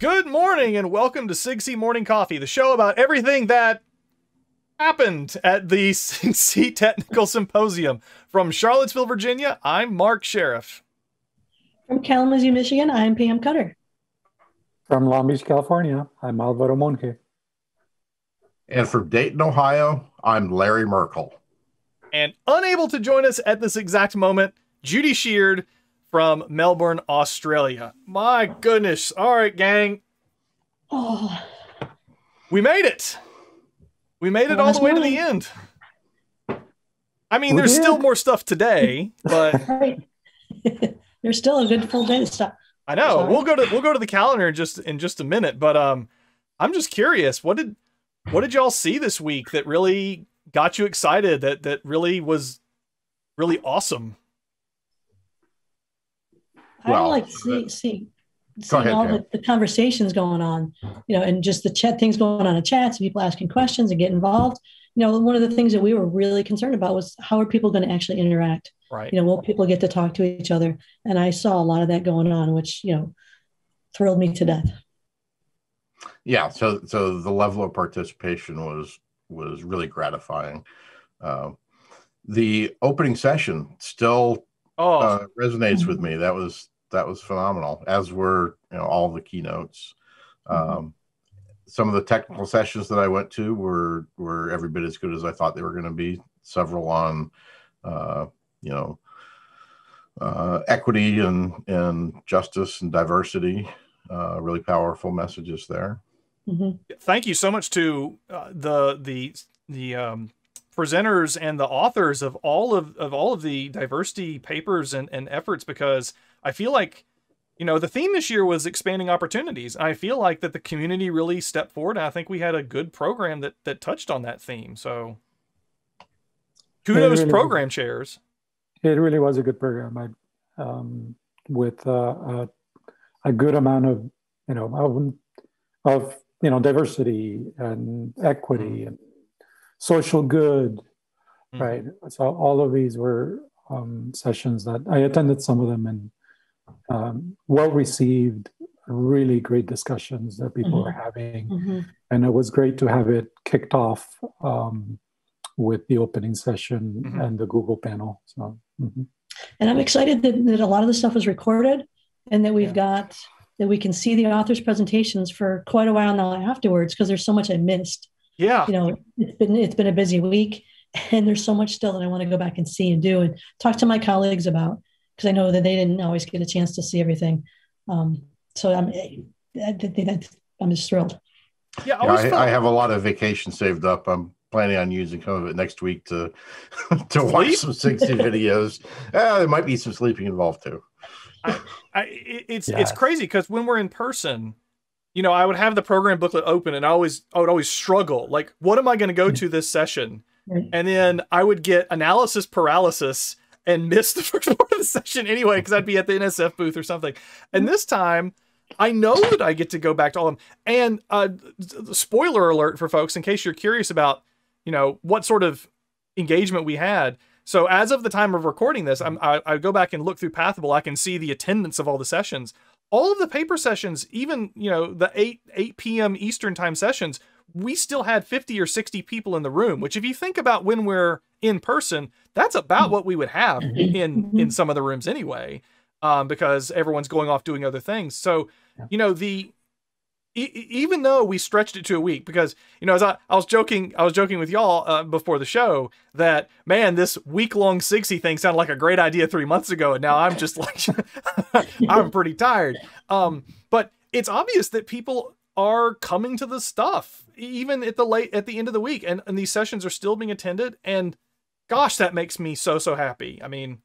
Good morning and welcome to SIGCSE Morning Coffee, the show about everything that happened at the SIGCSE Technical Symposium. From Charlottesville, Virginia, I'm Mark Sherriff. From Kalamazoo, Michigan, I'm Pam Cutter. From Long Beach, California, I'm Alvaro Monge. And from Dayton, Ohio, I'm Larry Merkle. And unable to join us at this exact moment, Judy Sheard from Melbourne, Australia. My goodness. All right, gang. Oh, We made it. We made it all the way to the end. I mean, We there's did. still more stuff today, but right. There's still a good full day of stuff. I know Sorry. we'll go to we'll go to the calendar in just in just a minute. But um, I'm just curious. What did what did y'all see this week that really got you excited? That that really was really awesome. I Well, like see, see, seeing ahead, all the, the conversations going on, you know, and just the chat things going on in chats, and people asking questions and get involved. You know, one of the things that we were really concerned about was how are people going to actually interact? Right. You know, will people get to talk to each other? And I saw a lot of that going on, which you know, thrilled me to death. Yeah, so so the level of participation was was really gratifying. Uh, the opening session still Oh, uh, resonates with me. That was that was phenomenal. As were you know all the keynotes. Um, some of the technical sessions that I went to were were every bit as good as I thought they were going to be. Several on, uh, you know, uh, equity and and justice and diversity. Uh, really powerful messages there. Mhm. thank you so much to uh, the the the um, presenters and the authors of all of, of all of the diversity papers and, and efforts because I feel like you know the theme this year was expanding opportunities. I feel like that the community really stepped forward and I think we had a good program that that touched on that theme. So kudos really program chairs. It really was a good program. I, um, with uh, a, a good amount of you know of, of you know diversity and equity and social good, Mhm. right? So all of these were um, sessions that I attended some of them and um, well received. Really great discussions that people Mhm. were having. Mhm. and it was great to have it kicked off um, with the opening session Mhm. and the Google panel. So, mhm. And I'm excited that, that a lot of the stuff was recorded and that we've Yeah. got that we can see the authors' presentations for quite a while now afterwards because there's so much I missed. Yeah. You know, it's been it's been a busy week and there's so much still that I want to go back and see and do and talk to my colleagues about because I know that they didn't always get a chance to see everything. Um, so I'm I, I, I'm just thrilled. Yeah. I Yeah, I, I have a lot of vacation saved up. I'm planning on using some of it next week to to watch some SIGCSE videos. Uh, there might be some sleeping involved too. I, it- it's it's crazy because when we're in person, you know, I would have the program booklet open and I always I would always struggle. Like, what am I going to go to this session? And then I would get analysis paralysis and miss the first part of the session anyway because I'd be at the NSF booth or something. And this time, I know that I get to go back to all of them. And uh, spoiler alert for folks, in case you're curious about, you know, what sort of engagement we had. So as of the time of recording this, I'm, I, I go back and look through Pathable. I can see the attendance of all the sessions. All of the paper sessions, even you know the eight eight p.m. Eastern time sessions, we still had fifty or sixty people in the room. Which, if you think about when we're in person, that's about mm-hmm. what we would have mm-hmm. in mm-hmm. in some of the rooms anyway, um, because everyone's going off doing other things. So, you know the e- even though we stretched it to a week because you know as I, I was joking i was joking with y'all uh, before the show that man this week long SIGCSE thing sounded like a great idea three months ago and now i'm just like i'm pretty tired. Um but it's obvious that people are coming to the stuff even at the late at the end of the week and, and these sessions are still being attended and gosh that makes me so so happy. I mean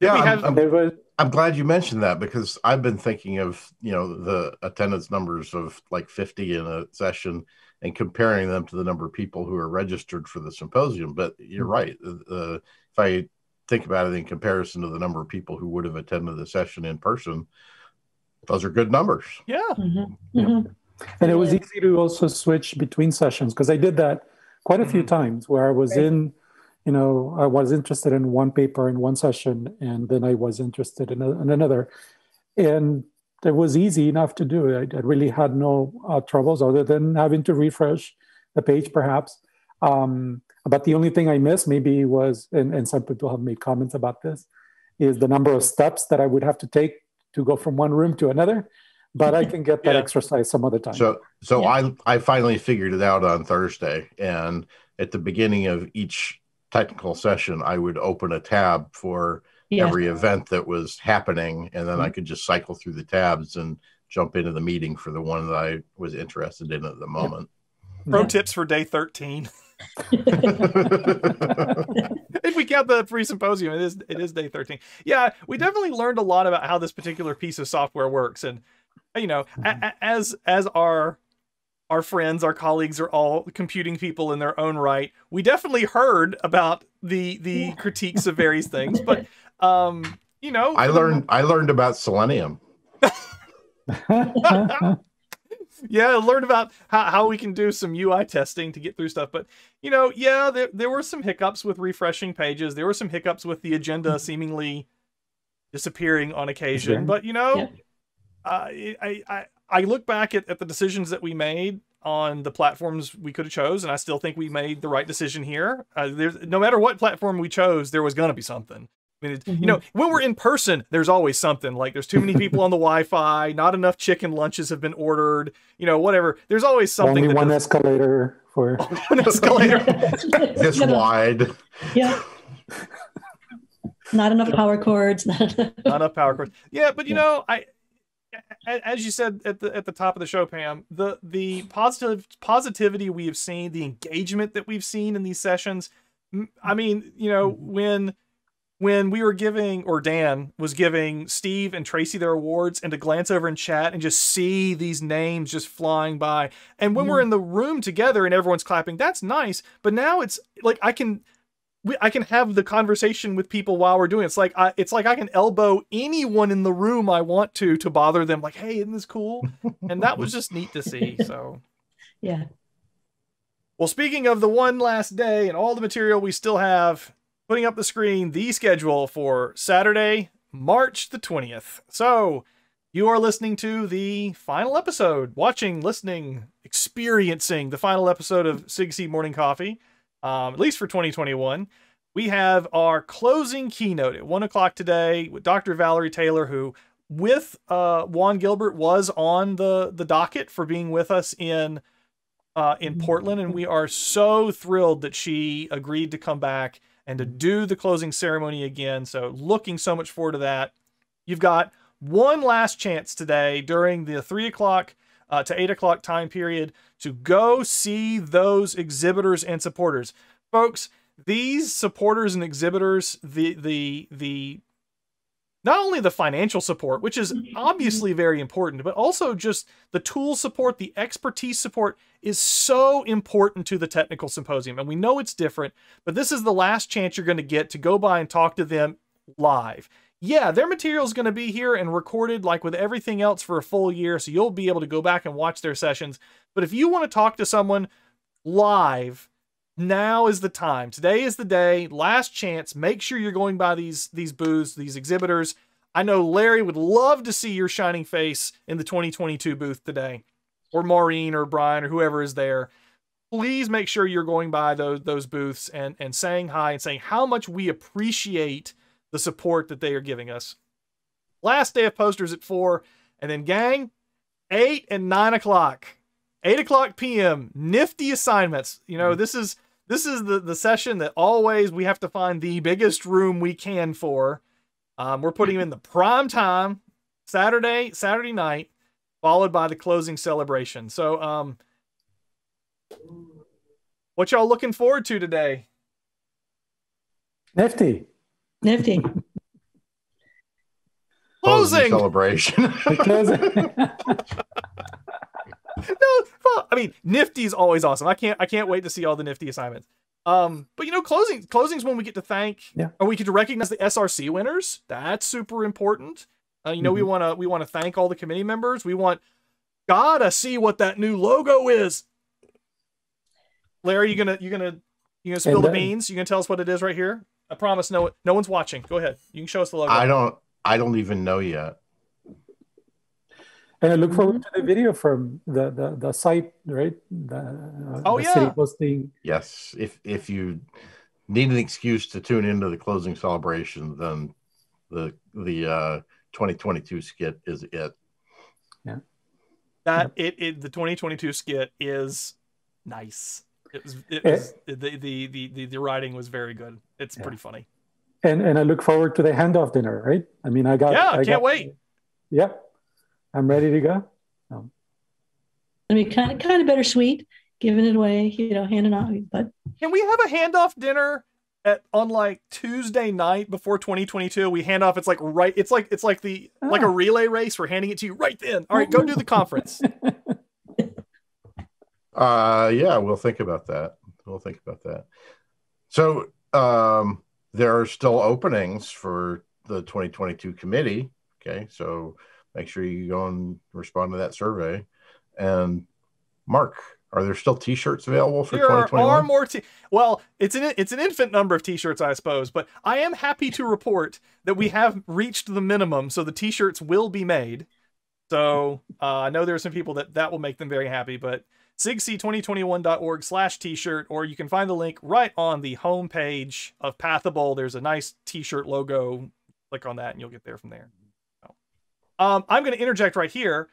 Yeah, we I'm- have I'm- was I'm glad you mentioned that because I've been thinking of you know the attendance numbers of like 50 in a session and comparing them to the number of people who are registered for the symposium. But you're right. Uh, if I think about it in comparison to the number of people who would have attended the session in person, those are good numbers. yeah Mhm. Yeah. Mhm. and it was easy to also switch between sessions because I did that quite a few Mhm. times where I was Right. in, you know, I was interested in one paper in one session and then I was interested in, a, in another. And it was easy enough to do. I, I really had no uh, troubles other than having to refresh the page, perhaps. Um, but the only thing I missed maybe was, and, and some people have made comments about this, is the number of steps that I would have to take to go from one room to another. But I can get that Yeah. exercise some other time. So so Yeah. I I finally figured it out on Thursday, and at the beginning of each technical session, I would open a tab for Yeah. every event that was happening, and then I mm-hmm. could just cycle through the tabs and jump into the meeting for the one that I was interested in at the moment. Pro Yeah. tips for day 13. if we count the free symposium, it is it is day 13. Yeah, we definitely learned a lot about how this particular piece of software works. And you know, a- a- as as our our friends, our colleagues are all computing people in their own right. We definitely heard about the the critiques of various things, but um, you know, I learned I learned about selenium. yeah, I learned about how, how we can do some UI testing to get through stuff. But you know, yeah, there, there were some hiccups with refreshing pages. There were some hiccups with the agenda seemingly disappearing on occasion. Disappearing. But you know, Yeah. uh, I, I I look back at, at the decisions that we made on the platforms we could have chose, and I still think we made the right decision here. Uh, there's no matter what platform we chose, there was going to be something. I mean, it's, you know, when we're in person, there's always something. Like there's too many people on the Wi-Fi, not enough chicken lunches have been ordered. You know, whatever. There's always something. Only that one doesn't- escalator for. one escalator. This wide. Yeah. Not enough power cords. Not enough. power cords. Yeah, but you Yeah. know, I a- as you said at the at the top of the show, Pam, the the positive positivity we have seen, the engagement that we've seen in these sessions. I mean, you know, when when we were giving or Dan was giving Steve and Tracy their awards and to glance over in chat and just see these names just flying by. And when we're mm. in the room together and everyone's clapping, that's nice. But now it's like I can we, I can have the conversation with people while we're doing it. It's like I, it's like I can elbow anyone in the room I want to to bother them. Like, hey, isn't this cool? And that was just neat to see. So, Yeah. well, speaking of the one last day and all the material we still have, putting up the screen the schedule for Saturday, March the twentieth. So, you are listening to the final episode, watching, listening, experiencing the final episode of SIGCSE Morning Coffee, um, at least for 2021. We have our closing keynote at one o'clock today with Dr. Valerie Taylor, who, with uh, Juan Gilbert, was on the the docket for being with us in uh, in Portland, and we are so thrilled that she agreed to come back and to do the closing ceremony again. So, looking so much forward to that. You've got one last chance today during the three o'clock uh, to eight o'clock time period to go see those exhibitors and supporters, folks. These supporters and exhibitors, the the the not only the financial support, which is obviously very important, but also just the tool support, the expertise support is so important to the technical symposium. And we know it's different, but this is the last chance you're going to get to go by and talk to them live. Yeah, their material is going to be here and recorded like with everything else for a full year, so you'll be able to go back and watch their sessions. But if you want to talk to someone live, now is the time. Today is the day. Last chance. Make sure you're going by these these booths, these exhibitors. I know Larry would love to see your shining face in the 2022 booth today, or Maureen or Brian or whoever is there. Please make sure you're going by those those booths and and saying hi and saying how much we appreciate the support that they are giving us. Last day of posters at four, and then gang, eight and nine o'clock. 8 o'clock p.m. Nifty assignments. You know, this is this is the the session that always we have to find the biggest room we can for. Um, we're putting in the prime time, Saturday Saturday night, followed by the closing celebration. So, um, what y'all looking forward to today? Nifty. Nifty. Closing. celebration. Because no, well, I mean, Nifty's always awesome. I can't I can't wait to see all the Nifty assignments. Um, but you know, closing closing's when we get to thank Yeah. or we get to recognize the SRC winners. That's super important. Uh, you know, we Mhm. want to we want to thank all the committee members. We want gotta see what that new logo is. Larry, you gonna you gonna you gonna spill And the beans? You gonna tell us what it is right here? I promise no no one's watching. Go ahead. You can show us the logo. I don't I don't even know yet. And I look forward to the video from the the, the site, right? The, uh, Oh, the yeah. city posting. Yes, if if you need an excuse to tune into the closing celebration, then the the uh, 2022 skit is it. Yeah. That it, it the 2022 skit is nice. It was it Eh. was the, the the the the writing was very good. It's Yeah. pretty funny. And and I look forward to the handoff dinner, right? I mean, I got. Yeah, I can't got- wait. Yep, I'm ready to go. I mean, kind of, kind of bittersweet, giving it away, you know, handing out. But Can we have a handoff dinner at on like Tuesday night before 2022? We hand off. It's like right. It's like it's like the like a relay race. We're handing it to you right then. All right, go do the conference. Uh, yeah, we'll think about that. We'll think about that. So, um, there are still openings for the 2022 committee. Okay, so make sure you go and respond to that survey. And Mark, are there still T-shirts available for There are, 2021? are more. T- well, it's an it's an infant number of T-shirts, I suppose. But I am happy to report that we have reached the minimum, so the T-shirts will be made. So uh, I know there are some people that that will make them very happy. But sigcse2021.org slash t-shirt, or you can find the link right on the homepage of Pathable. There's a nice t-shirt logo. Click on that and you'll get there from there. Um, I'm going to interject right here.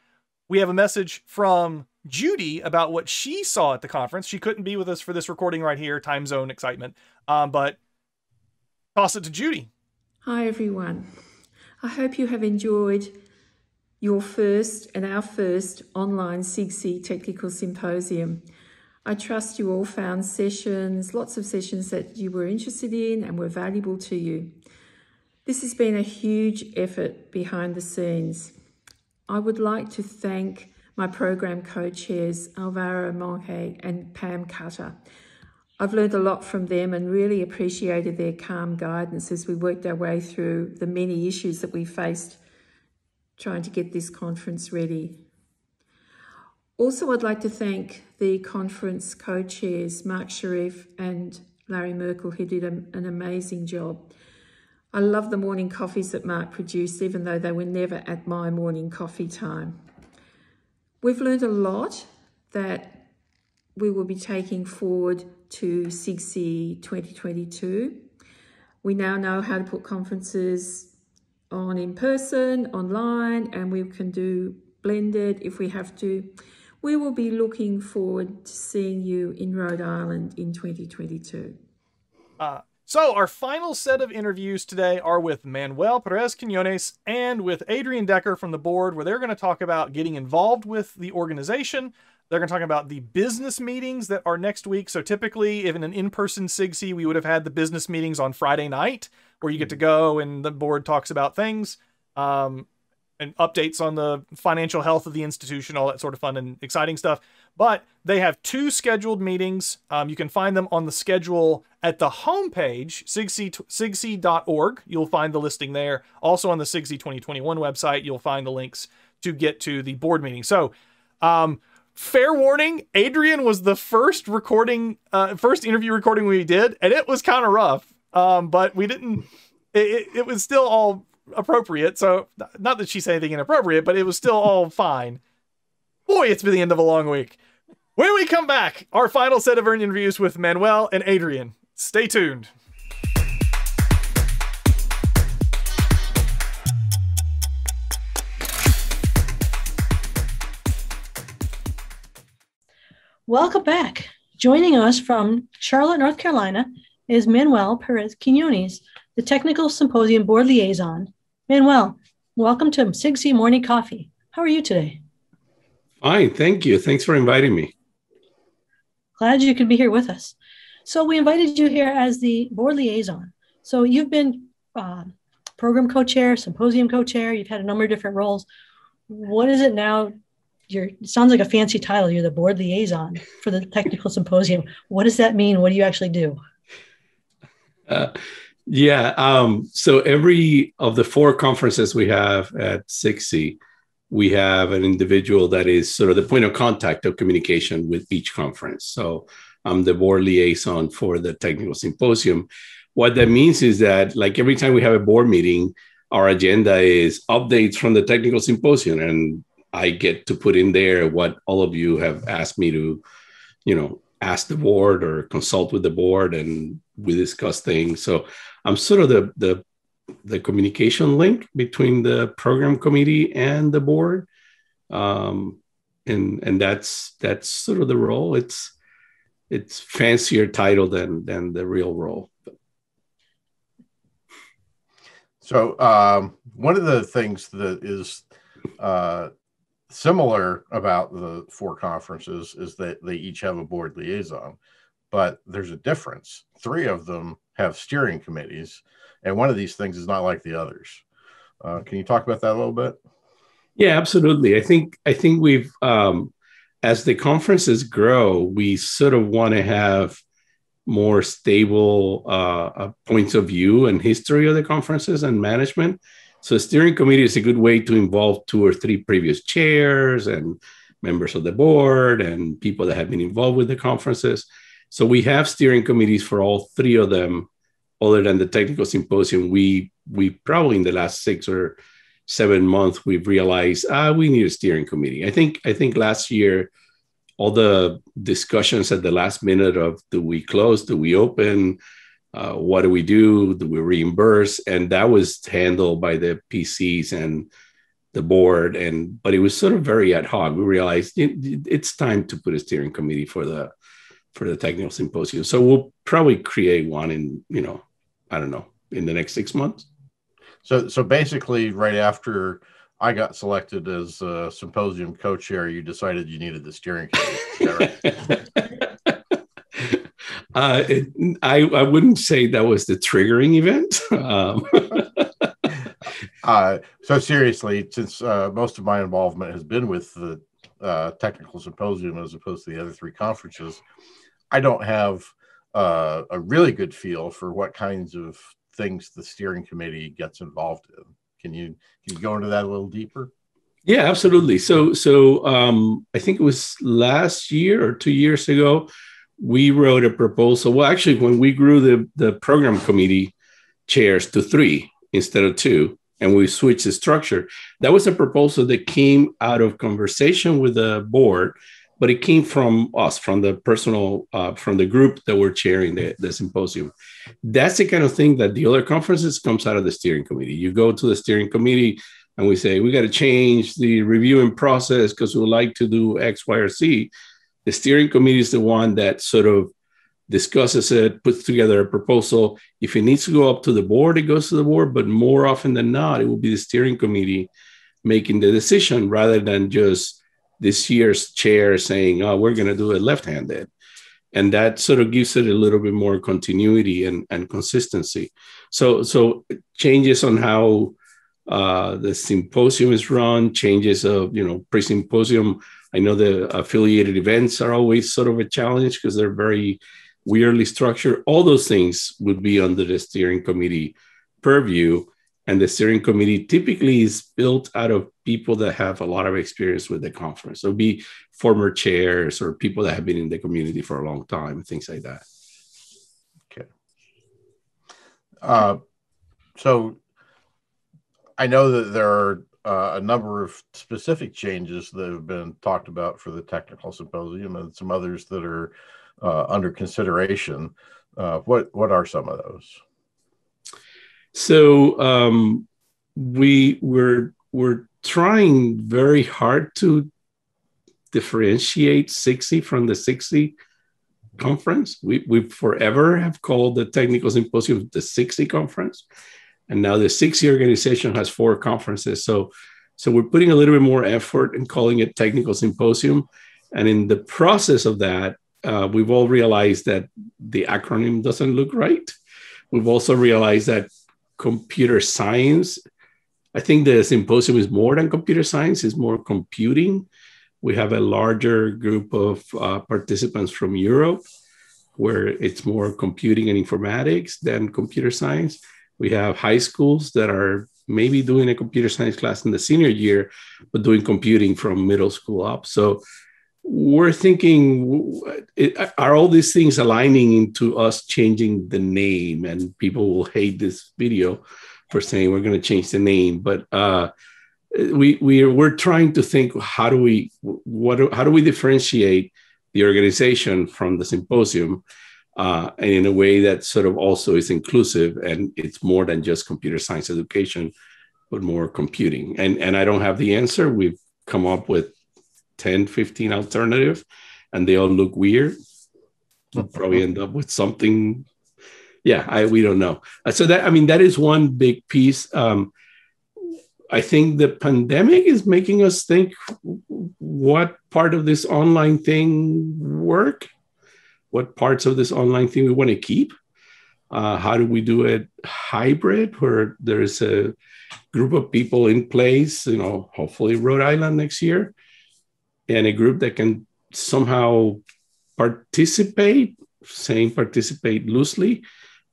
We have a message from Judy about what she saw at the conference. She couldn't be with us for this recording right here, time zone excitement. Um, but toss it to Judy. Hi, everyone. I hope you have enjoyed your first and our first online SIGCSE Technical Symposium. I trust you all found sessions, lots of sessions that you were interested in and were valuable to you. This has been a huge effort behind the scenes. I would like to thank my program co-chairs Alvaro Monge and Pam Cutter. I've learned a lot from them and really appreciated their calm guidance as we worked our way through the many issues that we faced trying to get this conference ready. Also, I'd like to thank the conference co-chairs, Mark Sherriff and Larry Merkle, who did a- an amazing job. I love the morning coffees that Mark produced, even though they were never at my morning coffee time. We've learned a lot that we will be taking forward to SIGCSE 2022. We now know how to put conferences on in person, online, and we can do blended if we have to. We will be looking forward to seeing you in Rhode Island in 2022. Uh, so our final set of interviews today are with Manuel Pérez-Quiñones and with Adrienne Decker from the board, where they're going to talk about getting involved with the organization. They're going to talk about the business meetings that are next week. So typically, if in an in-person SIGCSE, we would have had the business meetings on Friday night, where you get to go and the board talks about things. Um, and updates on the financial health of the institution, all that sort of fun and exciting stuff. But they have two scheduled meetings. Um, you can find them on the schedule at the homepage, sigc- sigcse.org. You'll find the listing there. Also on the SIGCSE 2021 website, you'll find the links to get to the board meeting. So, um, fair warning, Adrienne was the first recording, uh, first interview recording we did, and it was kind of rough. Um, but we didn't, it, it, was still all appropriate. So, not that she said anything inappropriate, but it was still all fine. Boy, it's been the end of a long week. When we come back, our final set of interviews with Manuel and Adrienne. Stay tuned. welcome back. Joining us from Charlotte, North Carolina, is Manuel Pérez-Quiñones, the Technical Symposium Board Liaison. Manuel, welcome to SIGCSE Morning Coffee. How are you today? Fine, thank you. Thanks for inviting me. Glad you could be here with us. So we invited you here as the board liaison. So you've been uh, program co-chair, symposium co-chair. You've had a number of different roles. What is it now? You're it sounds like a fancy title. You're the board liaison for the technical symposium. What does that mean? What do you actually do? Uh, yeah, um, so every of the four conferences we have at SIGCSE, we have an individual that is sort of the point of contact of communication with each conference. So I'm the board liaison for the technical symposium. What that means is that, like every time we have a board meeting, our agenda is updates from the technical symposium, and I get to put in there what all of you have asked me to, you know, ask the board or consult with the board, and we discuss things. So I'm sort of the the the communication link between the program committee and the board, um, and and that's that's sort of the role. It's it's fancier title than than the real role. So um, one of the things that is uh, similar about the four conferences is that they each have a board liaison, but there's a difference. Three of them have steering committees, and one of these things is not like the others. Uh, can you talk about that a little bit? Yeah, absolutely. I think I think we've um, as the conferences grow, we sort of want to have more stable uh, uh, points of view and history of the conferences and management. So steering committee is a good way to involve two or three previous chairs and members of the board and people that have been involved with the conferences. So we have steering committees for all three of them. Other than the technical symposium, we we probably in the last six or seven months we've realized ah we need a steering committee. I think I think last year all the discussions at the last minute of do we close, do we open, uh, what do we do, do we reimburse, and that was handled by the PCs and the board. And but it was sort of very ad hoc. We realized it, it's time to put a steering committee for the for the technical symposium. So we'll probably create one in you know I don't know in the next six months. So so basically, right after I got selected as a symposium co-chair, you decided you needed the steering committee. uh, it, I I wouldn't say that was the triggering event. Um. uh, so seriously, since uh, most of my involvement has been with the uh, technical symposium as opposed to the other three conferences, I don't have uh, a really good feel for what kinds of things the steering committee gets involved in. Can you can you go into that a little deeper? Yeah, absolutely. So so um, I think it was last year or two years ago, we wrote a proposal. Well, actually, when we grew the the program committee chairs to three instead of two, and we switched the structure, that was a proposal that came out of conversation with the board but it came from us, from the personal, uh, from the group that were chairing the, the symposium. That's the kind of thing that the other conferences comes out of the steering committee. You go to the steering committee and we say, we got to change the reviewing process because we would like to do X, Y, or Z. The steering committee is the one that sort of discusses it, puts together a proposal. If it needs to go up to the board, it goes to the board, but more often than not, it will be the steering committee making the decision rather than just this year's chair saying, oh, we're going to do it left handed. And that sort of gives it a little bit more continuity and, and consistency. So, so changes on how uh, the symposium is run, changes of, you know, pre symposium. I know the affiliated events are always sort of a challenge because they're very weirdly structured. All those things would be under the steering committee purview and the steering committee typically is built out of people that have a lot of experience with the conference. So be former chairs or people that have been in the community for a long time, things like that. Okay. Uh, so I know that there are uh, a number of specific changes that have been talked about for the technical symposium and some others that are uh, under consideration. Uh, what what are some of those? So um, we were we're trying very hard to differentiate SIGCSE from the SIGCSE conference. We we forever have called the technical symposium the SIGCSE conference, and now the SIGCSE organization has four conferences. So so we're putting a little bit more effort in calling it technical symposium, and in the process of that, uh, we've all realized that the acronym doesn't look right. We've also realized that computer science. I think the symposium is more than computer science, it's more computing. We have a larger group of uh, participants from Europe where it's more computing and informatics than computer science. We have high schools that are maybe doing a computer science class in the senior year, but doing computing from middle school up. So we're thinking are all these things aligning into us changing the name and people will hate this video for saying we're going to change the name but uh, we we we're trying to think how do we what how do we differentiate the organization from the symposium uh, and in a way that sort of also is inclusive and it's more than just computer science education but more computing. And and i don't have the answer. We've come up with 10 15 alternative and they all look weird. We'll probably end up with something. Yeah I, we don't know. Uh, so that i mean that is one big piece. Um, I think the pandemic is making us think what part of this online thing work, what parts of this online thing we want to keep. Uh, how do we do it hybrid where there is a group of people in place, you know, hopefully Rhode Island next year, and a group that can somehow participate, saying participate loosely,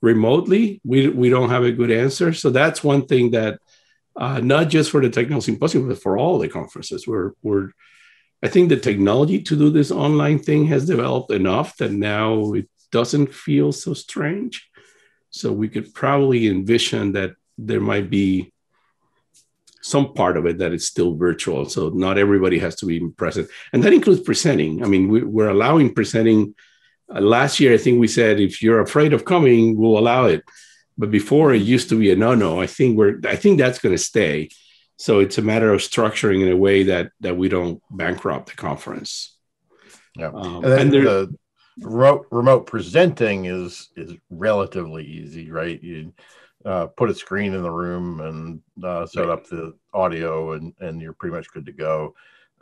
remotely. We, we don't have a good answer. So that's one thing that uh, not just for the technical symposium, but for all the conferences. We're, we're, I think the technology to do this online thing has developed enough that now it doesn't feel so strange. So we could probably envision that there might be some part of it that is still virtual. So not everybody has to be present. And that includes presenting. I mean, we, are allowing presenting. Uh, last year, I think we said if you're afraid of coming, we'll allow it but before it used to be a no-no. I think we're I think that's going to stay. So it's a matter of structuring in a way that that we don't bankrupt the conference. Yeah, um, and, and the remote, remote presenting is is relatively easy, right? You uh, put a screen in the room and uh, set right. up the audio, and and you're pretty much good to go.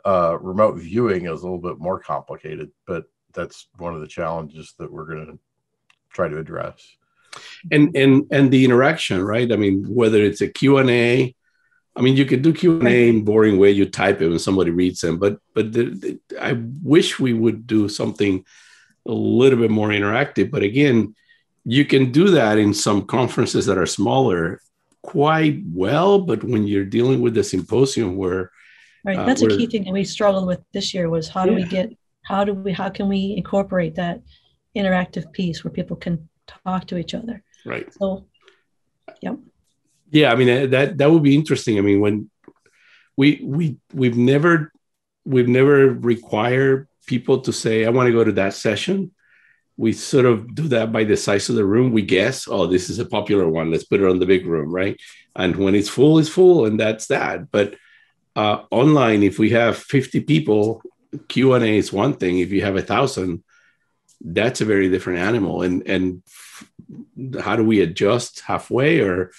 Uh, remote viewing is a little bit more complicated, but that's one of the challenges that we're going to try to address and and and the interaction right i mean whether it's a q&a i mean you could do q&a in boring way you type it when somebody reads them but but the, the, i wish we would do something a little bit more interactive but again you can do that in some conferences that are smaller quite well but when you're dealing with the symposium where right uh, that's uh, a key thing that we struggled with this year was how do yeah. we get how do we how can we incorporate that interactive piece where people can talk to each other. Right. So, yep. Yeah, I mean that that would be interesting. I mean, when we we we've never we've never required people to say, "I want to go to that session." We sort of do that by the size of the room. We guess, oh, this is a popular one. Let's put it on the big room, right? And when it's full, it's full, and that's that. But uh, online, if we have 50 people, Q and A is one thing. If you have a thousand, that's a very different animal and and how do we adjust halfway or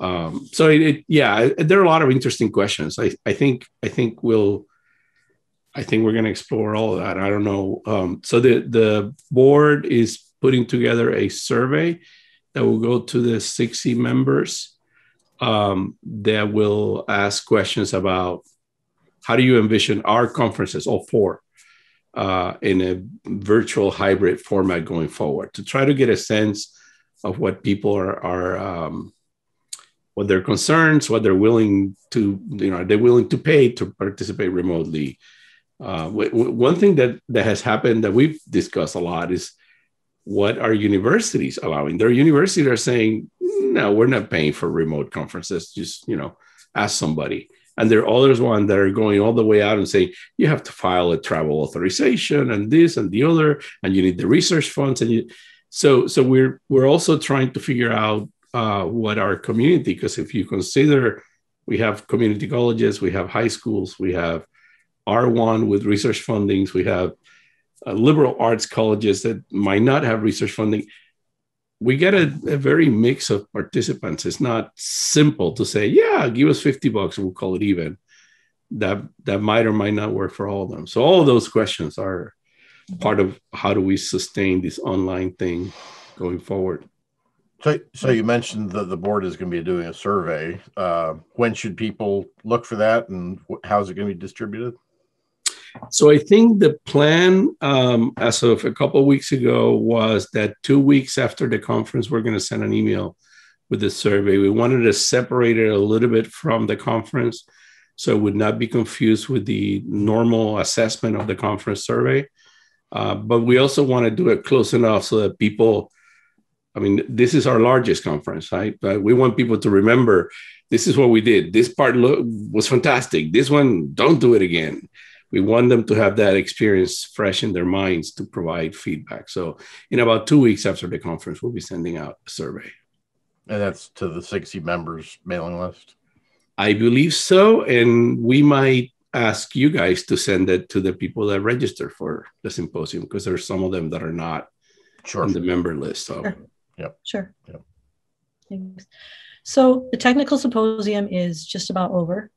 um, so it, it, yeah there are a lot of interesting questions. I i think i think we'll i think we're going to explore all of that. I don't know um, so the the board is putting together a survey that will go to the SIGCSE members um, that will ask questions about how do you envision our conferences all four uh, in a virtual hybrid format going forward to try to get a sense of what people are, are um, what their concerns, what they're willing to, you know, are they willing to pay to participate remotely? Uh, w- w- one thing that, that has happened that we've discussed a lot is what are universities allowing? There are universities are saying, no, we're not paying for remote conferences. Just, you know, ask somebody. And there are others one that are going all the way out and saying you have to file a travel authorization and this and the other, and you need the research funds. And you, so so we're we're also trying to figure out uh, what our community, because if you consider we have community colleges, we have high schools, we have R1 with research fundings, we have uh, liberal arts colleges that might not have research funding we get a, a, very mix of participants. It's not simple to say, yeah, give us 50 bucks and we'll call it even. That that might or might not work for all of them. So all those questions are part of how do we sustain this online thing going forward. So, so you mentioned that the board is going to be doing a survey. Uh, when should people look for that, and how is it going to be distributed? So I think the plan, um, as of a couple of weeks ago, was that two weeks after the conference, we're going to send an email with the survey. We wanted to separate it a little bit from the conference, so it would not be confused with the normal assessment of the conference survey. Uh, but we also want to do it close enough so that people, I mean, this is our largest conference, right? But we want people to remember this is what we did. This part lo- was fantastic. This one, don't do it again. We want them to have that experience fresh in their minds to provide feedback. So, in about two weeks after the conference, we'll be sending out a survey. And that's to the SIGCSE members mailing list? I believe so. And we might ask you guys to send it to the people that register for the symposium because there's some of them that are not Sure. on the member list. So, Sure. Yep. Sure. Yep. Thanks. So the technical symposium is just about over.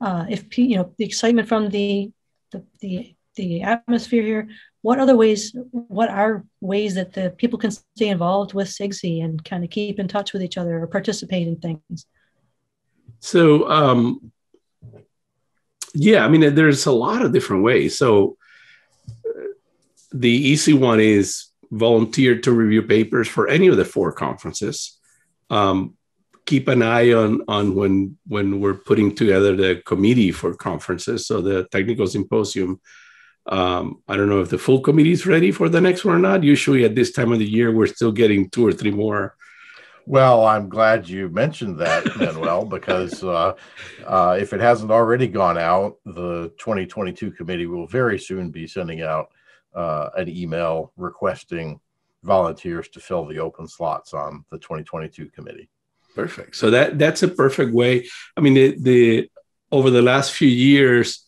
Uh, if you know the excitement from the the the, the atmosphere here, what other ways? What are ways that the people can stay involved with SIGCSE and kind of keep in touch with each other or participate in things? so um, yeah, I mean, there's a lot of different ways. So, uh, the easy one is volunteer to review papers for any of the four conferences. Um, keep an eye on on when when we're putting together the committee for conferences. So the technical symposium. Um, I don't know if the full committee is ready for the next one or not. Usually at this time of the year, we're still getting two or three more. Well, I'm glad you mentioned that, Manuel, because uh, uh, if it hasn't already gone out, the 2022 committee will very soon be sending out uh, an email requesting volunteers to fill the open slots on the 2022 committee. Perfect. So that that's a perfect way. I mean, the, the over the last few years,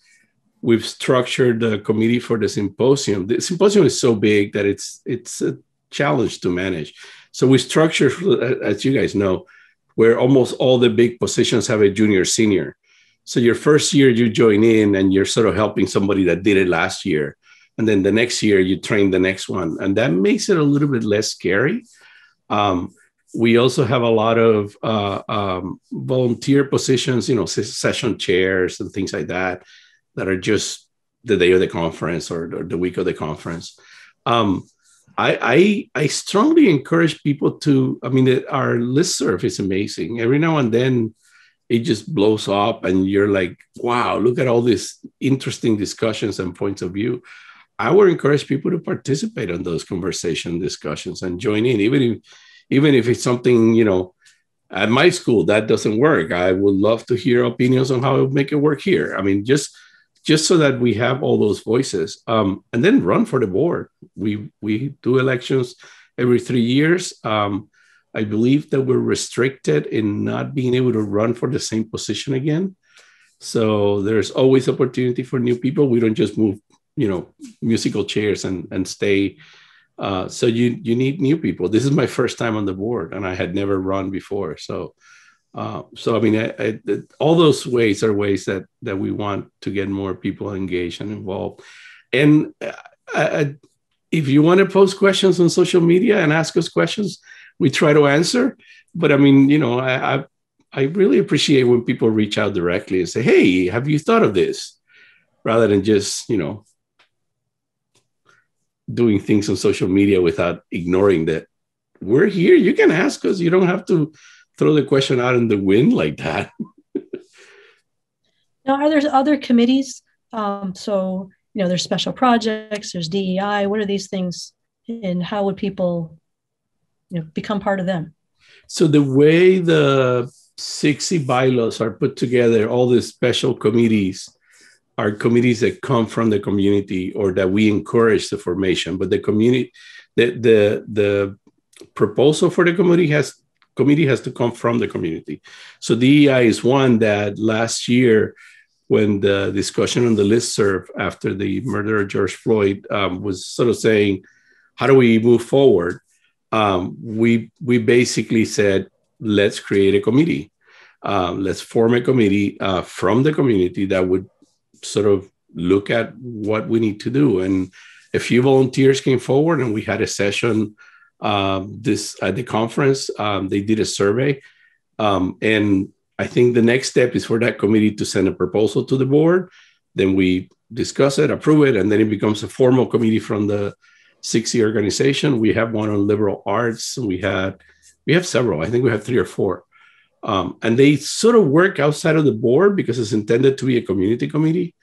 we've structured the committee for the symposium. The symposium is so big that it's it's a challenge to manage. So we structure, as you guys know, where almost all the big positions have a junior senior. So your first year you join in and you're sort of helping somebody that did it last year. And then the next year you train the next one. And that makes it a little bit less scary. Um, we also have a lot of uh, um, volunteer positions, you know, session chairs and things like that, that are just the day of the conference or, or the week of the conference. Um, I, I, I strongly encourage people to. I mean, it, our listserv is amazing. Every now and then, it just blows up, and you're like, "Wow, look at all these interesting discussions and points of view." I would encourage people to participate in those conversation discussions and join in, even if even if it's something you know at my school that doesn't work. I would love to hear opinions on how to make it work here. I mean, just just so that we have all those voices. Um, and then run for the board. We we do elections every three years. Um, i believe that we're restricted in not being able to run for the same position again. So there's always opportunity for new people. We don't just move you know musical chairs and and stay uh, so you you need new people this is my first time on the board and i had never run before so uh, so I mean, I, I, all those ways are ways that that we want to get more people engaged and involved. And uh, if you want to post questions on social media and ask us questions, we try to answer. But I mean, you know, I, I I really appreciate when people reach out directly and say, "Hey, have you thought of this?" Rather than just you know doing things on social media without ignoring that we're here. You can ask us. You don't have to throw the question out in the wind like that. now, are there other committees? Um, so, you know, there's special projects, there's DEI. What are these things, and how would people, you know, become part of them? So the way the SIGCSE bylaws are put together, all the special committees are committees that come from the community or that we encourage the formation. But the community, the the the proposal for the committee has committee has to come from the community. So DEI is one that last year, when the discussion on the list serve after the murder of George Floyd um, was sort of saying, how do we move forward? Um, we we basically said, let's create a committee. Um, let's form a committee uh, from the community that would sort of look at what we need to do. And a few volunteers came forward, and we had a session um, this at the conference. Um, they did a survey, um, and I think the next step is for that committee to send a proposal to the board. Then we discuss it, approve it, and then it becomes a formal committee from the SIGCSE organization. We have one on liberal arts. We had we have several. I think we have three or four. Um, and they sort of work outside of the board because it's intended to be a community committee,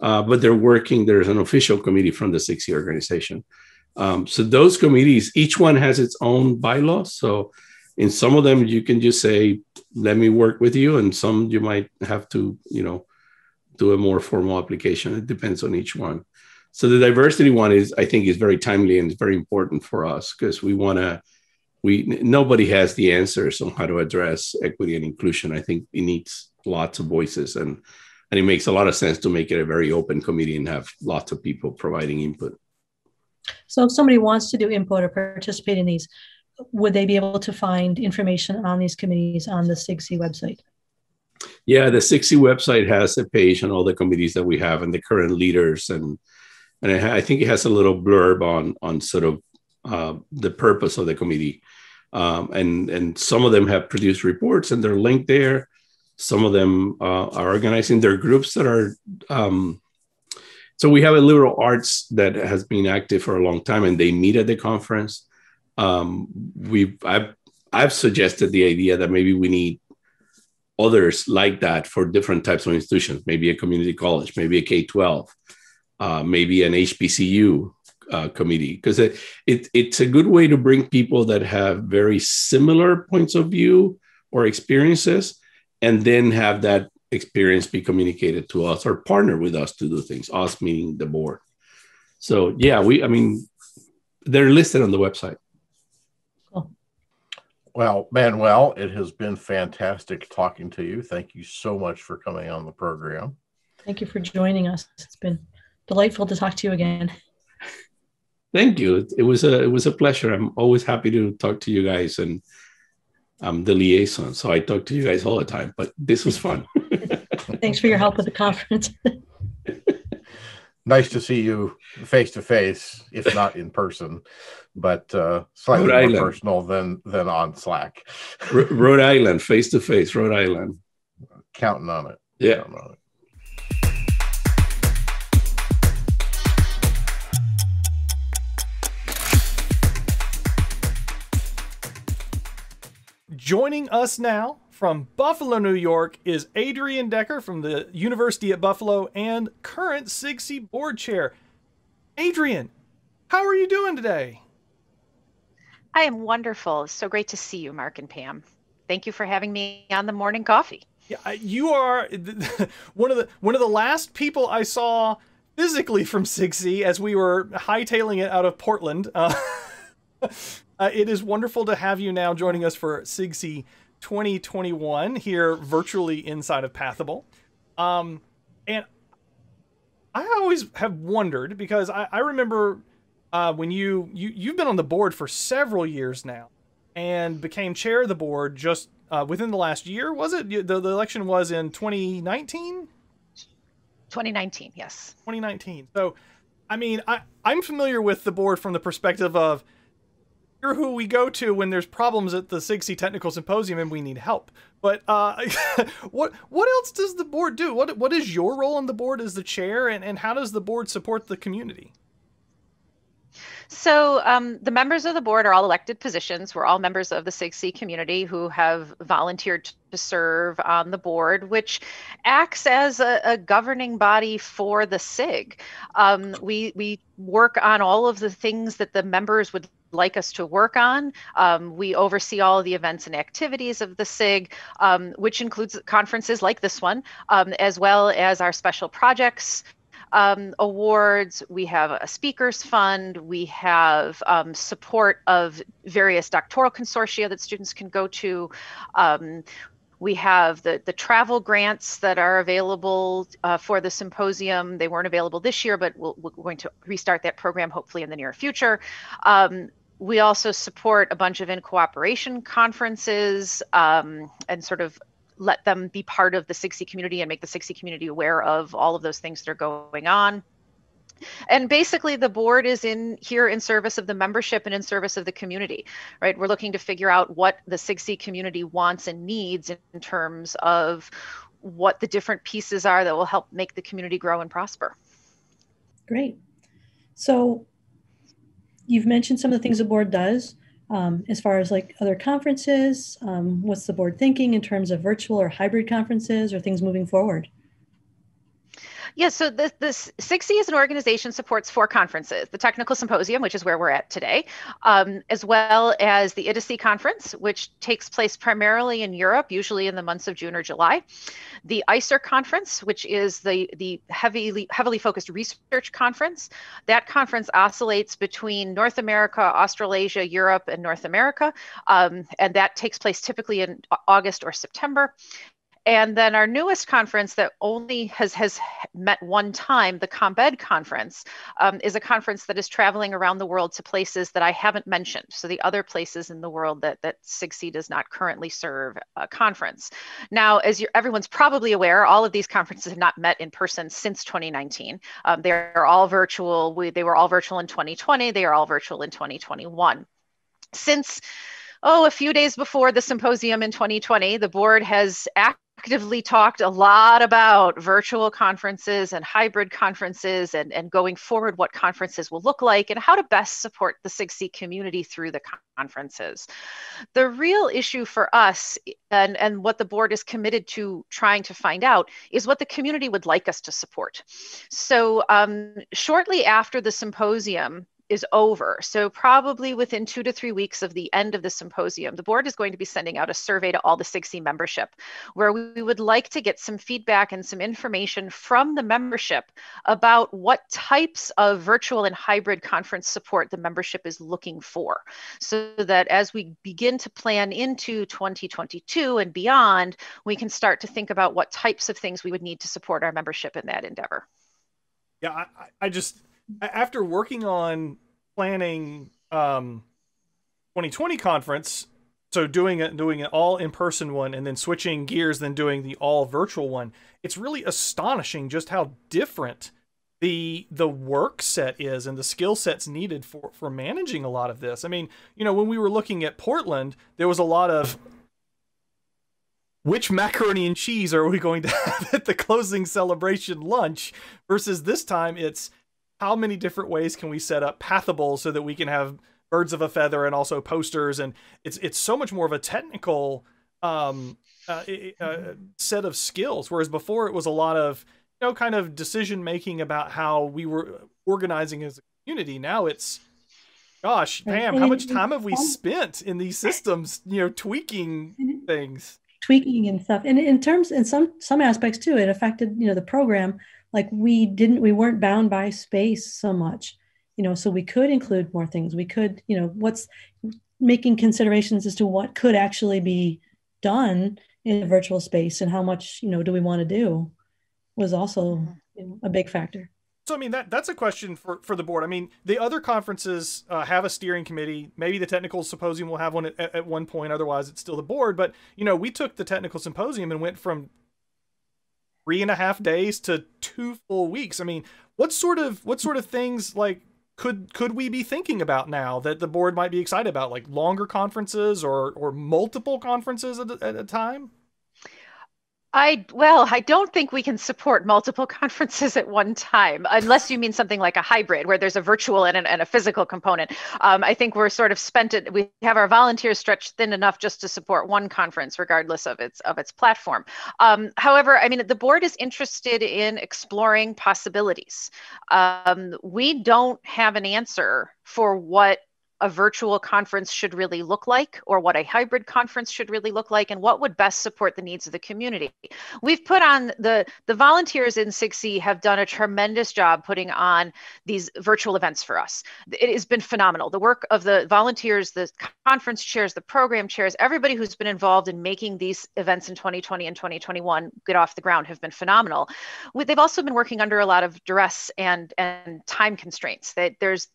uh, but they're working. There's an official committee from the SIGCSE organization. Um, so those committees, each one has its own bylaws. So in some of them, you can just say let me work with you, and some you might have to, you know, do a more formal application. It depends on each one. So the diversity one is, I think, is very timely and it's very important for us because we want to. We nobody has the answers on how to address equity and inclusion. I think it needs lots of voices and and it makes a lot of sense to make it a very open committee and have lots of people providing input. So if somebody wants to do input or participate in these, would they be able to find information on these committees on the SIGCSE website? Yeah, the SIGCSE website has a page on all the committees that we have and the current leaders, and and I think it has a little blurb on on sort of uh, the purpose of the committee, um, and and some of them have produced reports and they're linked there. Some of them uh, are organizing their groups that are. Um, so we have a liberal arts that has been active for a long time, and they meet at the conference. Um, we I've I've suggested the idea that maybe we need others like that for different types of institutions, maybe a community college, maybe a K 12, uh, maybe an HBCU uh, committee, because it, it, it's a good way to bring people that have very similar points of view or experiences, and then have that experience be communicated to us or partner with us to do things, us meaning the board. So, yeah, we, I mean, they're listed on the website. Well, Manuel, it has been fantastic talking to you. Thank you so much for coming on the program. Thank you for joining us. It's been delightful to talk to you again. Thank you. It was a it was a pleasure. I'm always happy to talk to you guys, and I'm the liaison, so I talk to you guys all the time. But this was fun. Thanks for your help with the conference. nice to see you face to face, if not in person but uh, slightly Rhode more Island. personal than than on Slack. R- Rhode Island, face to face, Rhode Island. Counting on it. Yeah. On it. Joining us now from Buffalo, New York is Adrienne Decker from the University at Buffalo and current SIGCSE board chair. Adrienne, how are you doing today? I am wonderful. It's so great to see you, Mark and Pam. Thank you for having me on the morning coffee. Yeah, you are one of the one of the last people I saw physically from SIGCSE as we were hightailing it out of Portland. Uh, uh, it is wonderful to have you now joining us for SIGCSE 2021 here virtually inside of Pathable. Um, and I always have wondered because I, I remember uh, when you, you you've been on the board for several years now and became chair of the board just uh, within the last year was it? The, the election was in 2019 2019 yes. 2019 so i mean I, i'm familiar with the board from the perspective of you're who we go to when there's problems at the SIGCSE Technical Symposium and we need help. But uh, what what else does the board do? What what is your role on the board as the chair, and, and how does the board support the community? So um, the members of the board are all elected positions. We're all members of the SIGCSE community who have volunteered to serve on the board, which acts as a, a governing body for the SIG. Um, we we work on all of the things that the members would like us to work on. Um, we oversee all of the events and activities of the SIG, um, which includes conferences like this one, um, as well as our special projects, um, awards, we have a speakers fund, we have um, support of various doctoral consortia that students can go to. Um, we have the, the travel grants that are available uh, for the symposium. They weren't available this year, but we we are going to restart that program hopefully in the near future. Um, we also support a bunch of in cooperation conferences um, and sort of let them be part of the SIGCSE community and make the SIGCSE community aware of all of those things that are going on. And basically, the board is in here in service of the membership and in service of the community, right? We're looking to figure out what the SIGCSE community wants and needs in terms of what the different pieces are that will help make the community grow and prosper. Great. So you've mentioned some of the things the board does um, as far as like other conferences um, what's the board thinking in terms of virtual or hybrid conferences or things moving forward Yeah, so the, the SIGCSE as an organization supports four conferences the Technical Symposium, which is where we're at today, um, as well as the ITiCSE conference, which takes place primarily in Europe, usually in the months of June or July, the ICER conference, which is the, the heavily, heavily focused research conference. That conference oscillates between North America, Australasia, Europe, and North America, um, and that takes place typically in August or September. And then our newest conference that only has, has met one time, the CompEd conference, um, is a conference that is traveling around the world to places that I haven't mentioned. So the other places in the world that, that SIGCSE does not currently serve a conference. Now, as everyone's probably aware, all of these conferences have not met in person since 2019. Um, they're all virtual. We, they were all virtual in 2020. They are all virtual in 2021. Since oh, a few days before the symposium in 2020, the board has act actively talked a lot about virtual conferences and hybrid conferences and, and going forward what conferences will look like and how to best support the SIGCSE community through the conferences. The real issue for us and, and what the board is committed to trying to find out is what the community would like us to support. So um, shortly after the symposium, is over. So, probably within two to three weeks of the end of the symposium, the board is going to be sending out a survey to all the SIGCSE membership where we would like to get some feedback and some information from the membership about what types of virtual and hybrid conference support the membership is looking for. So that as we begin to plan into 2022 and beyond, we can start to think about what types of things we would need to support our membership in that endeavor. Yeah, I, I just after working on planning um 2020 conference so doing it doing an all in person one and then switching gears then doing the all virtual one it's really astonishing just how different the the work set is and the skill sets needed for for managing a lot of this. I mean you know when we were looking at portland there was a lot of which macaroni and cheese are we going to have at the closing celebration lunch? versus this time it's how many different ways can we set up pathables so that we can have birds of a feather and also posters? And it's it's so much more of a technical um, uh, uh, set of skills. Whereas before it was a lot of you know kind of decision making about how we were organizing as a community. Now it's gosh damn how much time have we spent in these systems you know tweaking things? tweaking and stuff. And in terms in some some aspects too it affected you know the program like we didn't we weren't bound by space so much you know so we could include more things we could you know what's making considerations as to what could actually be done in a virtual space and how much you know do we want to do was also you know, a big factor so I mean that that's a question for for the board. I mean the other conferences uh, have a steering committee. Maybe the technical symposium will have one at, at, one point. Otherwise, it's still the board. But you know we took the technical symposium and went from three and a half days to two full weeks. I mean, what sort of what sort of things like could could we be thinking about now that the board might be excited about, like longer conferences or or multiple conferences at a, at a time? I well, I don't think we can support multiple conferences at one time, unless you mean something like a hybrid, where there's a virtual and, and a physical component. Um, I think we're sort of spent it. We have our volunteers stretched thin enough just to support one conference, regardless of its of its platform. Um, however, I mean, the board is interested in exploring possibilities. Um, we don't have an answer for what a virtual conference should really look like or what a hybrid conference should really look like and what would best support the needs of the community. We've put on the the volunteers in SIGCSE have done a tremendous job putting on these virtual events for us. It has been phenomenal. The work of the volunteers the conference chairs the program chairs everybody who's been involved in making these events in 2020 and 2021 get off the ground have been phenomenal. They've also been working under a lot of duress and and time constraints. That there's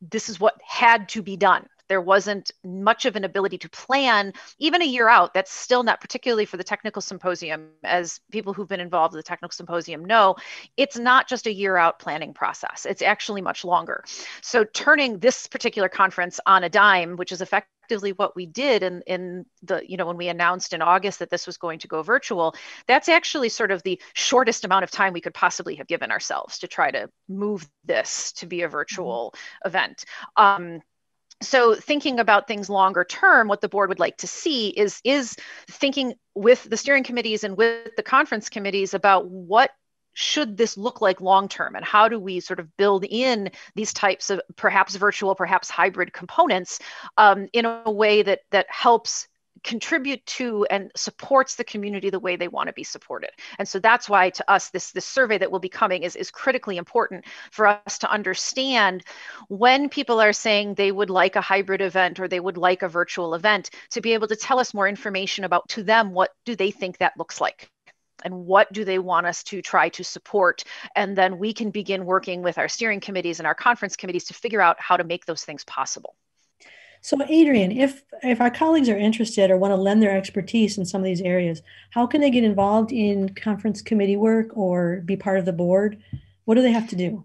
this is what had to be done. There wasn't much of an ability to plan even a year out. That's still not particularly for the technical symposium, as people who've been involved in the technical symposium know. It's not just a year out planning process, it's actually much longer. So, turning this particular conference on a dime, which is effective effectively what we did in in the you know when we announced in August that this was going to go virtual that's actually sort of the shortest amount of time we could possibly have given ourselves to try to move this to be a virtual mm-hmm. event um, so thinking about things longer term what the board would like to see is is thinking with the steering committees and with the conference committees about what should this look like long term and how do we sort of build in these types of perhaps virtual perhaps hybrid components um, in a way that that helps contribute to and supports the community the way they want to be supported. And so that's why to us this this survey that will be coming is, is critically important for us to understand when people are saying they would like a hybrid event or they would like a virtual event to be able to tell us more information about to them what do they think that looks like? And what do they want us to try to support? And then we can begin working with our steering committees and our conference committees to figure out how to make those things possible so, Adrienne, if if our colleagues are interested or want to lend their expertise in some of these areas, how can they get involved in conference committee work or be part of the board? What do they have to do?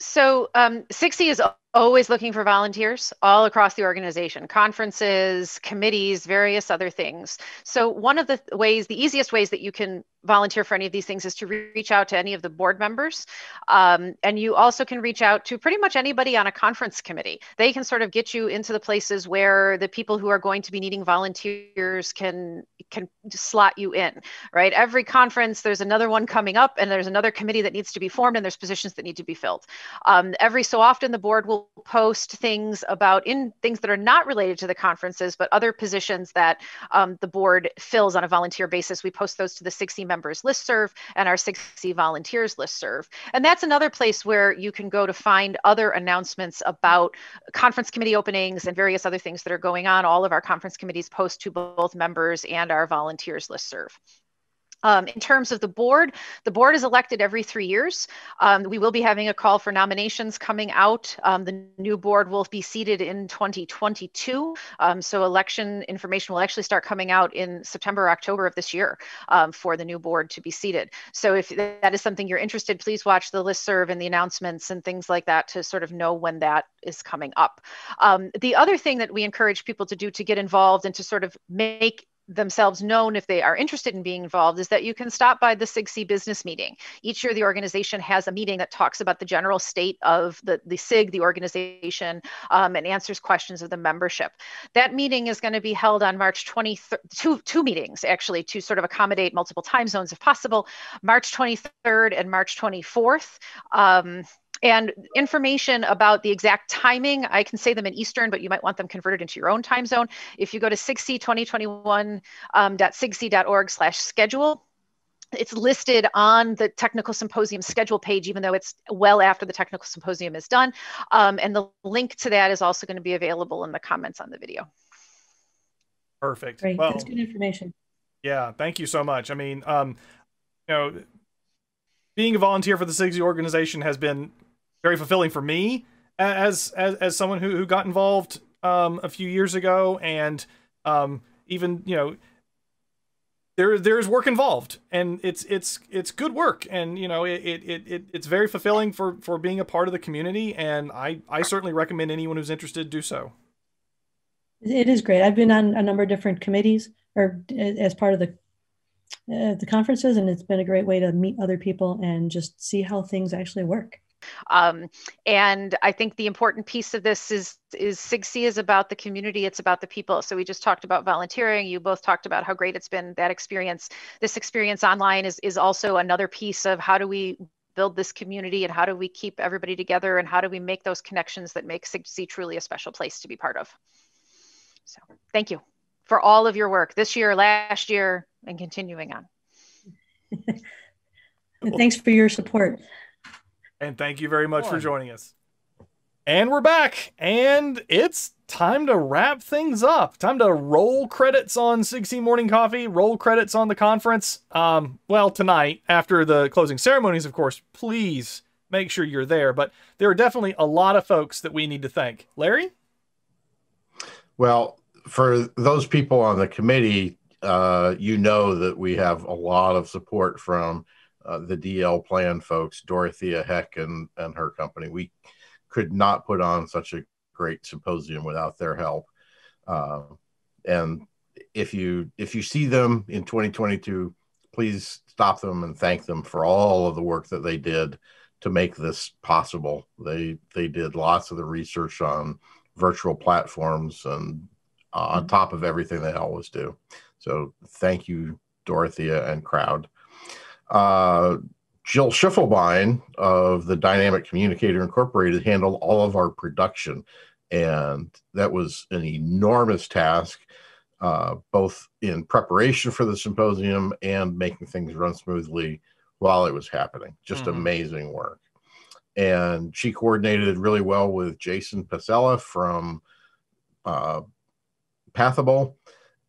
So, um, SIGCSE is always looking for volunteers all across the organization conferences committees various other things. So one of the ways the easiest ways that you can volunteer for any of these things is to reach out to any of the board members. Um, and you also can reach out to pretty much anybody on a conference committee. They can sort of get you into the places where the people who are going to be needing volunteers can can slot you in right? Every conference there's another one coming up and there's another committee that needs to be formed and there's positions that need to be filled. Um, every so often the board will post things about in things that are not related to the conferences, but other positions that um, the board fills on a volunteer basis. We post those to the SIGCSE members listserv and our SIGCSE volunteers listserv. And that's another place where you can go to find other announcements about conference committee openings and various other things that are going on. All of our conference committees post to both members and our volunteers listserv. Um, in terms of the board, the board is elected every three years. Um, we will be having a call for nominations coming out. Um, the new board will be seated in 2022. Um, so election information will actually start coming out in September, October of this year um, for the new board to be seated. So if that is something you're interested, please watch the list serve and the announcements and things like that to sort of know when that is coming up. Um, the other thing that we encourage people to do to get involved and to sort of make themselves known if they are interested in being involved is that you can stop by the SIGCSE business meeting. Each year, the organization has a meeting that talks about the general state of the, the SIG, the organization, um, and answers questions of the membership. That meeting is going to be held on March 23rd, two, two meetings actually to sort of accommodate multiple time zones if possible, March 23rd and March 24th. Um, and information about the exact timing, I can say them in Eastern, but you might want them converted into your own time zone. If you go to SIGCSE 2021.sigcse.org um, slash schedule, it's listed on the technical symposium schedule page, even though it's well after the technical symposium is done. Um, and the link to that is also going to be available in the comments on the video. Perfect. Great. Well, That's good information. Yeah, thank you so much. I mean, um, you know, being a volunteer for the SIGCSE organization has been very fulfilling for me as as as someone who who got involved um, a few years ago, and um, even you know there there's work involved and it's it's it's good work and you know it, it it it's very fulfilling for for being a part of the community and i i certainly recommend anyone who's interested do so. It is great. I've been on a number of different committees or as part of the uh, the conferences and it's been a great way to meet other people and just see how things actually work um, and I think the important piece of this is is SIGCSE is about the community, it's about the people. So we just talked about volunteering. You both talked about how great it's been that experience. This experience online is is also another piece of how do we build this community and how do we keep everybody together and how do we make those connections that make SIGCSE truly a special place to be part of. So thank you for all of your work this year, last year, and continuing on. Thanks for your support. And thank you very much for joining us. And we're back, and it's time to wrap things up. Time to roll credits on SIGCSE Morning Coffee, roll credits on the conference. Um, well, tonight, after the closing ceremonies, of course, please make sure you're there. But there are definitely a lot of folks that we need to thank. Larry? Well, for those people on the committee, uh, you know that we have a lot of support from uh, the DL plan folks, Dorothea Heck and, and her company. We could not put on such a great symposium without their help. Uh, and if you if you see them in 2022, please stop them and thank them for all of the work that they did to make this possible. They they did lots of the research on virtual platforms and uh, on top of everything they always do. So thank you, Dorothea and crowd. Uh, Jill Schiffelbein of the Dynamic Communicator Incorporated handled all of our production. And that was an enormous task, uh, both in preparation for the symposium and making things run smoothly while it was happening. Just mm-hmm. amazing work. And she coordinated really well with Jason Pasella from uh, Pathable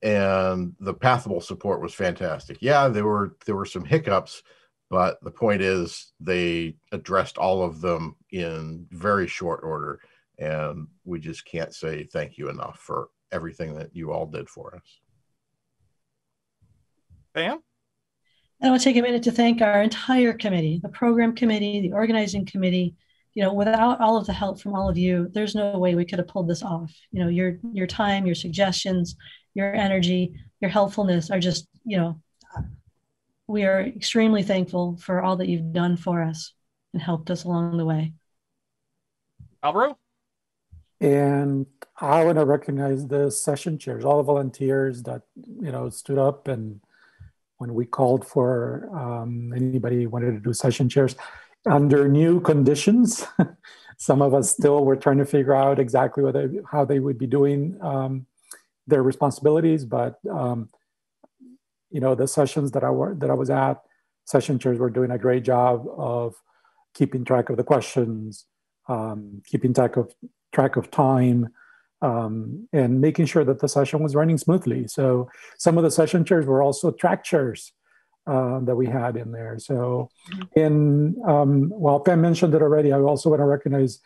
and the pathable support was fantastic. Yeah, there were there were some hiccups, but the point is they addressed all of them in very short order, and we just can't say thank you enough for everything that you all did for us. Pam? I want to take a minute to thank our entire committee, the program committee, the organizing committee. You know, without all of the help from all of you, there's no way we could have pulled this off. You know, your your time, your suggestions, your energy, your helpfulness are just, you know, we are extremely thankful for all that you've done for us and helped us along the way. Alvaro? And I want to recognize the session chairs, all the volunteers that, you know, stood up and when we called for um, anybody wanted to do session chairs under new conditions. Some of us still were trying to figure out exactly what they, how they would be doing um, their responsibilities, but um, you know the sessions that I were that I was at, session chairs were doing a great job of keeping track of the questions, um, keeping track of track of time, um, and making sure that the session was running smoothly. So some of the session chairs were also track chairs. Uh, that we had in there. So, in um, well, Pam mentioned it already. I also want to recognize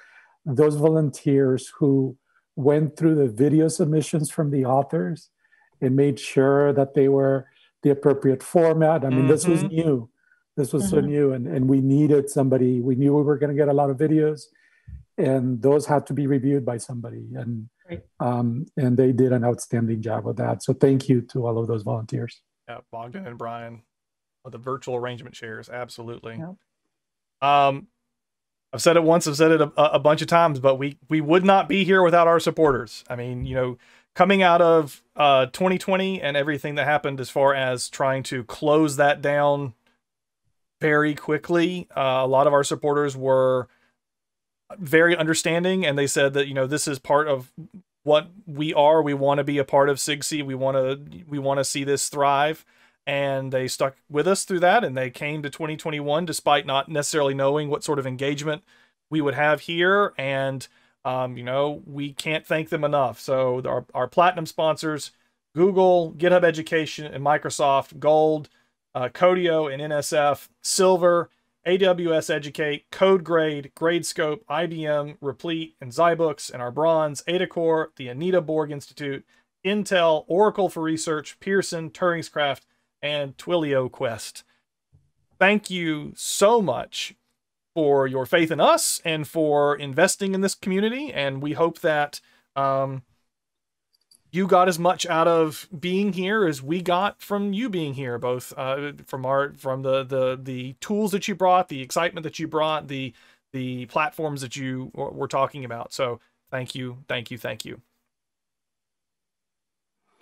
those volunteers who went through the video submissions from the authors and made sure that they were the appropriate format. I mean, mm-hmm. this was mm-hmm. new. This was mm-hmm. so new, and, and we needed somebody. We knew we were going to get a lot of videos, and those had to be reviewed by somebody. And right. um, and they did an outstanding job of that. So thank you to all of those volunteers. Yeah, Bogdan and Brian, with the virtual arrangement shares. absolutely. Yeah. Um, I've said it once, I've said it a, a, bunch of times, but we we would not be here without our supporters. I mean, you know, coming out of uh, 2020 and everything that happened as far as trying to close that down very quickly, uh, a lot of our supporters were very understanding, and they said that you know this is part of what we are. We want to be a part of SIGCSE. We want to we want to see this thrive and they stuck with us through that and they came to 2021 despite not necessarily knowing what sort of engagement we would have here and um, you know we can't thank them enough. So our, our platinum sponsors google github education and microsoft gold uh, codio and nsf silver aws educate codegrade gradescope ibm replit and zybooks and our bronze adacore the anita borg institute intel oracle for research pearson turing's craft and Twilio Quest. Thank you so much for your faith in us and for investing in this community. And we hope that um, you got as much out of being here as we got from you being here, both uh, from our from the the the tools that you brought, the excitement that you brought, the the platforms that you were talking about. So thank you, thank you, thank you.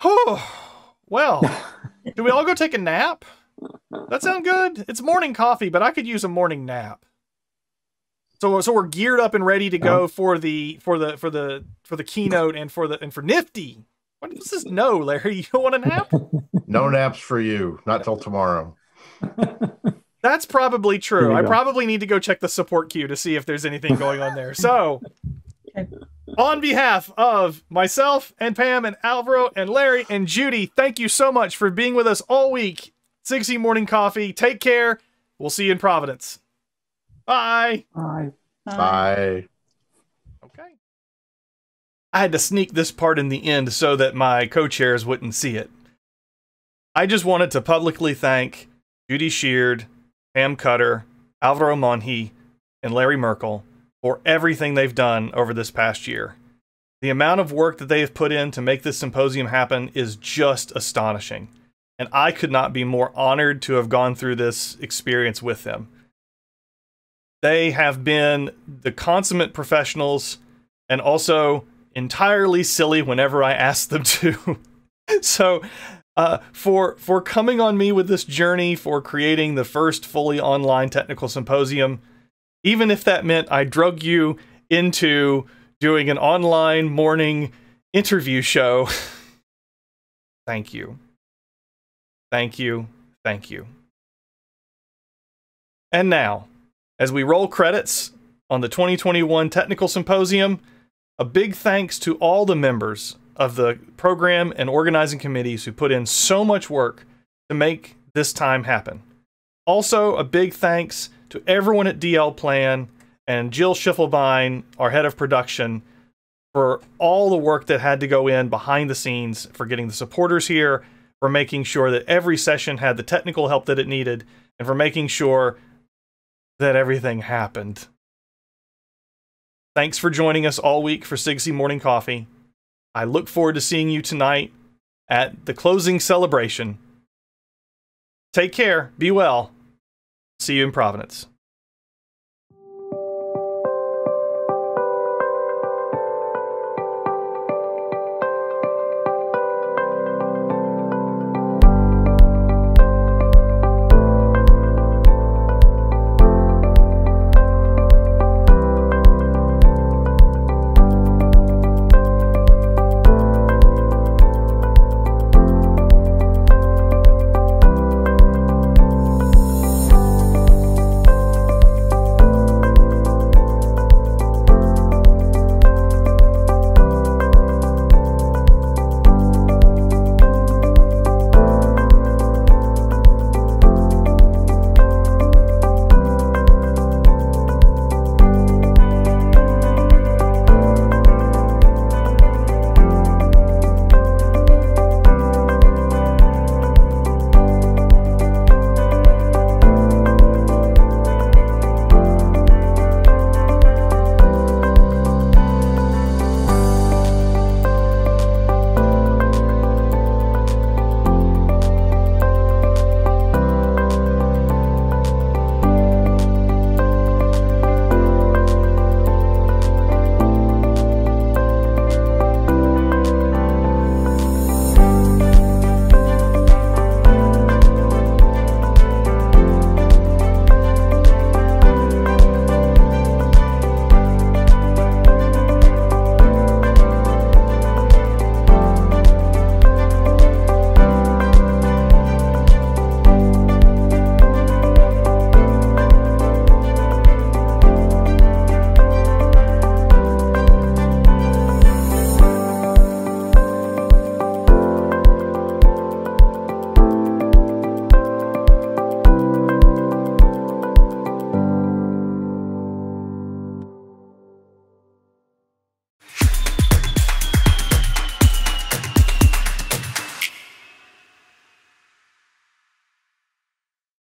Oh. Well, do we all go take a nap? That sound good? It's morning coffee, but I could use a morning nap. So so we're geared up and ready to go for the for the for the for the keynote and for the and for Nifty. What does this no, Larry? You don't want a nap? No naps for you. Not till tomorrow. That's probably true. I probably need to go check the support queue to see if there's anything going on there. So on behalf of myself and Pam and Alvaro and Larry and Judy, thank you so much for being with us all week. SIGCSE Morning Coffee. Take care. We'll see you in Providence. Bye. Bye. Bye. Okay. I had to sneak this part in the end so that my co chairs wouldn't see it. I just wanted to publicly thank Judy Sheard, Pam Cutter, Alvaro Monge, and Larry Merkle for everything they've done over this past year. The amount of work that they have put in to make this symposium happen is just astonishing. And I could not be more honored to have gone through this experience with them. They have been the consummate professionals and also entirely silly whenever I ask them to. so uh, for for coming on me with this journey for creating the first fully online technical symposium. Even if that meant I drug you into doing an online morning interview show. thank you. Thank you. Thank you. And now, as we roll credits on the 2021 Technical Symposium, a big thanks to all the members of the program and organizing committees who put in so much work to make this time happen. Also, a big thanks to everyone at DL Plan and Jill Schiffelbein, our head of production, for all the work that had to go in behind the scenes for getting the supporters here, for making sure that every session had the technical help that it needed, and for making sure that everything happened. Thanks for joining us all week for SIGCSE Morning Coffee. I look forward to seeing you tonight at the closing celebration. Take care, be well. See you in Providence.